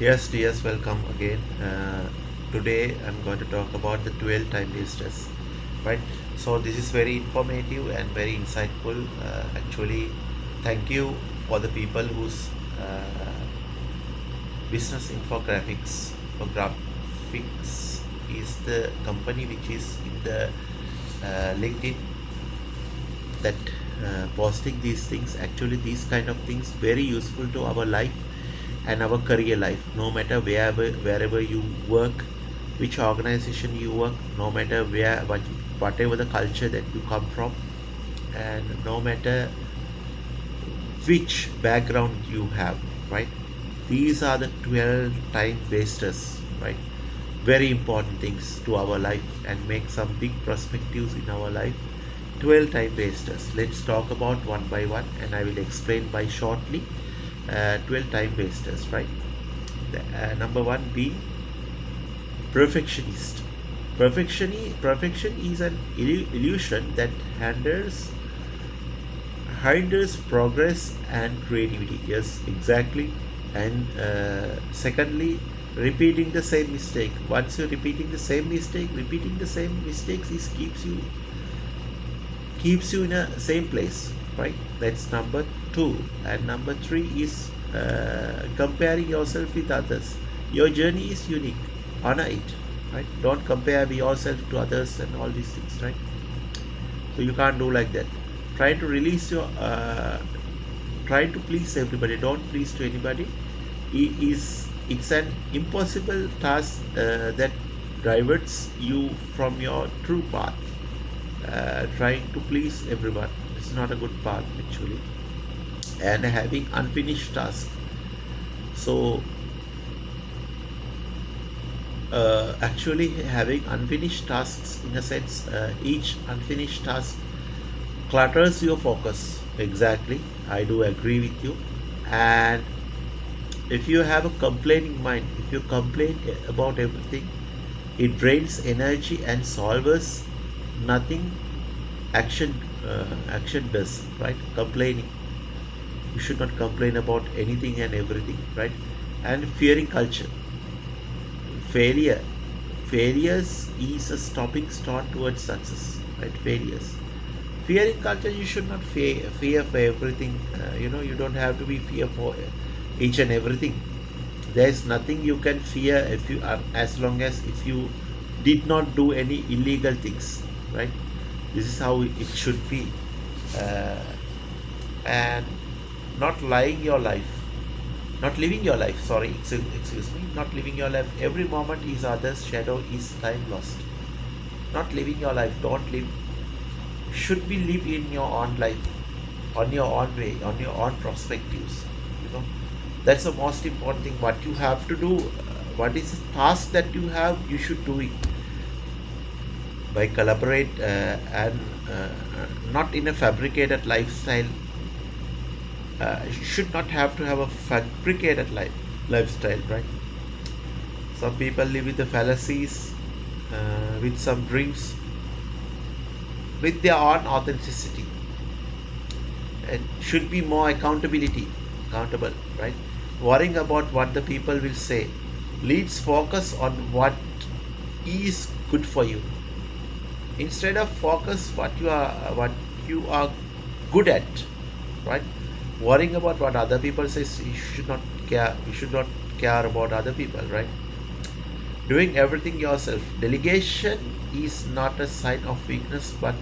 Yes, dears, welcome again. Uh, today I'm going to talk about the 12 time wasters. Right? So, this is very informative and very insightful. Uh, actually, thank you for the people whose uh, business infographics graphics is the company which is in the uh, LinkedIn that uh, posting these things actually these kind of things very useful to our life and our career life. No matter wherever wherever you work which organization you work no matter where what, whatever the culture that you come from and no matter which background you have right? These are the 12 time wasters right? Very important things to our life and make some big perspectives in our life. 12 time wasters. Let's talk about one by one and i will explain by shortly 12 time wasters right? The, uh, number one being perfectionist. Perfection perfection is an illusion that hinders hinders progress and creativity. Yes exactly. And uh, secondly repeating the same mistake. Once you're repeating the same mistake repeating the same mistakes is keeps you keeps you in a same place right that's number two. And number three is uh, comparing yourself with others. Your journey is unique. Honor it right? Don't compare yourself to others and all these things right? So you can't do like that. Try to release your uh, try to please everybody. Don't please to anybody. It is it's an impossible task uh, that diverts you from your true path. Uh, trying to please everyone not a good path actually. And having unfinished tasks so uh, actually having unfinished tasks in a sense uh, each unfinished task clutters your focus. Exactly. I do agree with you. And if you have a complaining mind if you complain about everything it drains energy and solves nothing action uh, action does right? Complaining. You should not complain about anything and everything right? And fearing culture. Failure failures is a stopping start towards success right? Failures. Fearing culture you should not fear fear for everything. Uh, you know you don't have to be fear for each and everything. There is nothing you can fear if you are as long as if you did not do any illegal things right this is how it should be. Uh, and not lying your life. Not living your life. Sorry excuse me. Not living your life. Every moment is others shadow is time lost. Not living your life. Don't live. Should be live in your own life. On your own way. On your own perspectives. You know? That's the most important thing. What you have to do what is the task that you have you should do it by collaborate uh, and uh, not in a fabricated lifestyle. Uh, should not have to have a fabricated life lifestyle right? Some people live with the fallacies uh, with some dreams with their own authenticity. And should be more accountability accountable right? Worrying about what the people will say leads focus on what is good for you instead of focus what you are what you are good at right? Worrying about what other people say you should not care you should not care about other people right? Doing everything yourself. Delegation is not a sign of weakness but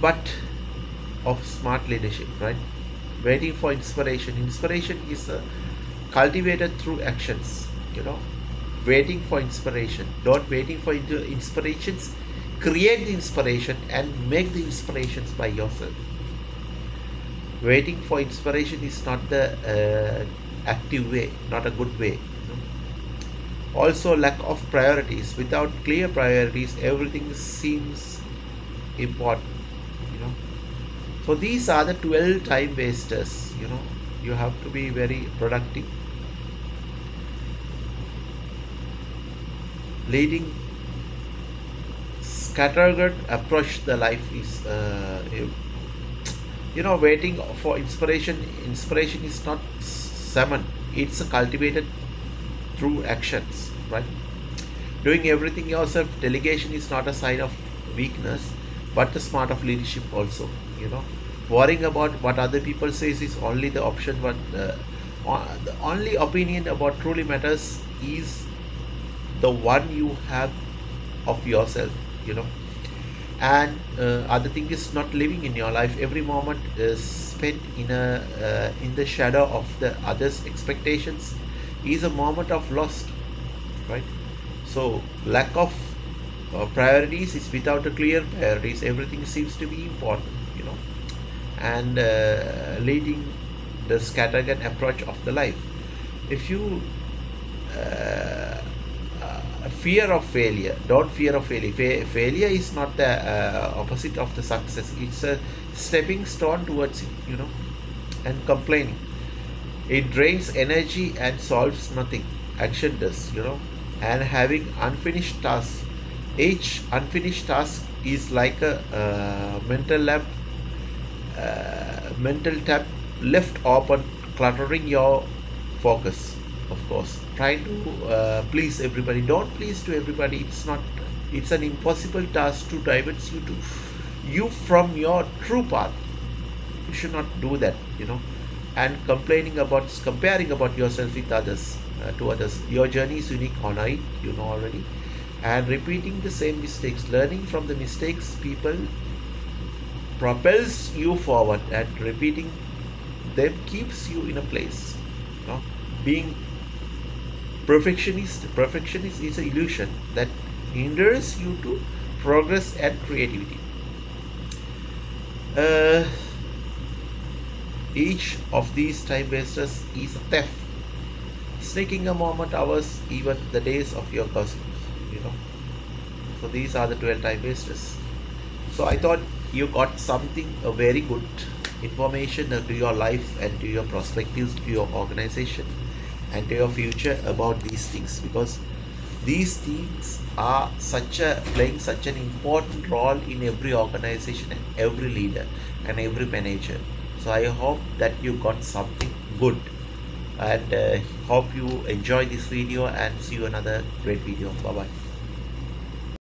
but of smart leadership right? Waiting for inspiration. Inspiration is cultivated through actions you know waiting for inspiration. Not waiting for inspirations. Create the inspiration and make the inspirations by yourself. Waiting for inspiration is not the uh, active way not a good way. Also lack of priorities. Without clear priorities everything seems important you know. So these are the 12 time wasters you know. You have to be very productive leading scattergun approach the life is uh, you know waiting for inspiration. Inspiration is not salmon it's cultivated through actions right? Doing everything yourself. Delegation is not a sign of weakness but the smart of leadership also you know. Worrying about what other people says is only the option but uh, the only opinion about truly matters is the one you have of yourself you know. And uh, other thing is not living in your life. Every moment is spent in a uh, in the shadow of the others expectations is a moment of lost right? So lack of uh, priorities is without a clear priorities. Everything seems to be important you know. And uh, leading the scattergun approach of the life. If you uh, fear of failure. Don't fear of failure. Fa- failure is not the uh, opposite of the success. It's a stepping stone towards it you know and complaining. It drains energy and solves nothing. Action does you know. And having unfinished tasks each unfinished task is like a uh, mental lab uh, mental tab left open cluttering your focus of course trying to uh, please everybody. Don't please to everybody. It's not it's an impossible task to divert you to you from your true path. You should not do that you know. And complaining about comparing about yourself with others uh, to others. Your journey is unique honor it you know already. And repeating the same mistakes learning from the mistakes people propels you forward and repeating them keeps you in a place you know. Being perfectionist perfectionist is an illusion that hinders you to progress and creativity. Uh, each of these time wasters is a theft. Sneaking a moment hours even the days of your cousins you know. So these are the 12 time wasters. So i thought you got something a very good information to your life and to your perspectives to your organization and to your future about these things because these things are such a playing such an important role in every organization and every leader and every manager. So i hope that you got something good and uh, hope you enjoy this video and see you another great video. Bye bye